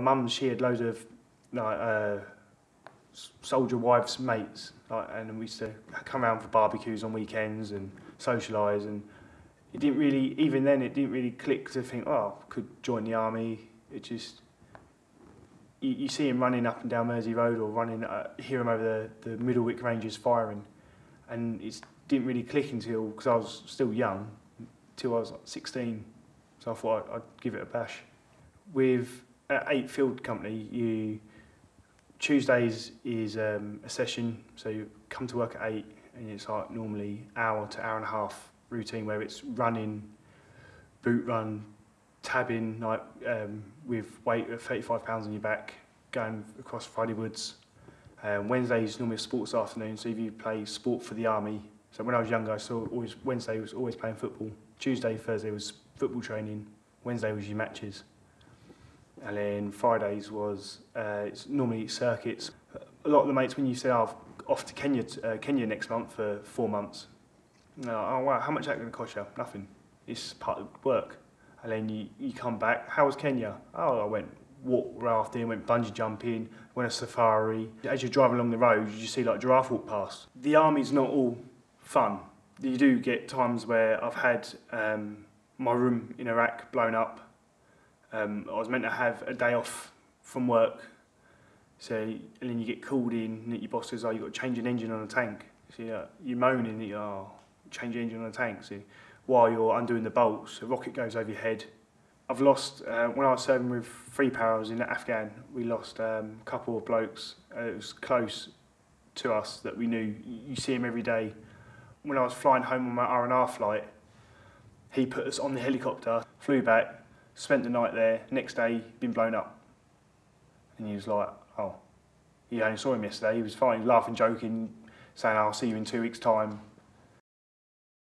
my mum, she had loads of like uh, soldier wives' mates, like, and we used to come around for barbecues on weekends and socialise. And it didn't really, even then, it didn't really click to think, oh, I could join the army. It just, you, you see him running up and down Mersea Road or running, uh, hear him over the, the Middlewick Ranges firing, and it didn't really click until because I was still young, till I was like 16. So I thought I'd, I'd give it a bash. With at Eight Field Company, you Tuesdays is um, a session, so you come to work at eight, and it's like normally hour to hour and a half routine where it's running, boot run, tabbing like um, with weight of 35 pounds on your back, going across Friday Woods. Um, Wednesday is normally a sports afternoon, so if you play sport for the army. So when I was younger, I saw always Wednesday was always playing football. Tuesday, Thursday was football training. Wednesday was your matches. And then Fridays was uh, it's normally circuits. A lot of the mates, when you say, oh, i off to Kenya, uh, Kenya next month for four months, no, oh wow, how much is that going to cost you? Nothing. It's part of work. And then you, you come back, how was Kenya? Oh, I went walk rafting, went bungee jumping, went a safari. As you're driving along the road, you see like giraffe walk past. The army's not all fun. You do get times where I've had um, my room in Iraq blown up um, I was meant to have a day off from work, so and then you get called in, and your boss says, "Oh, you got to change an engine on a tank." So yeah, you're moaning, that you oh, change engine on a tank. So while you're undoing the bolts, a rocket goes over your head. I've lost uh, when I was serving with Free Powers in Afghan. We lost um, a couple of blokes. Uh, it was close to us that we knew. You see him every day. When I was flying home on my R and R flight, he put us on the helicopter, flew back, spent the night there, next day, been blown up. And he was like, oh, you only saw him yesterday, he was fine, laughing, joking, saying, I'll see you in two weeks' time.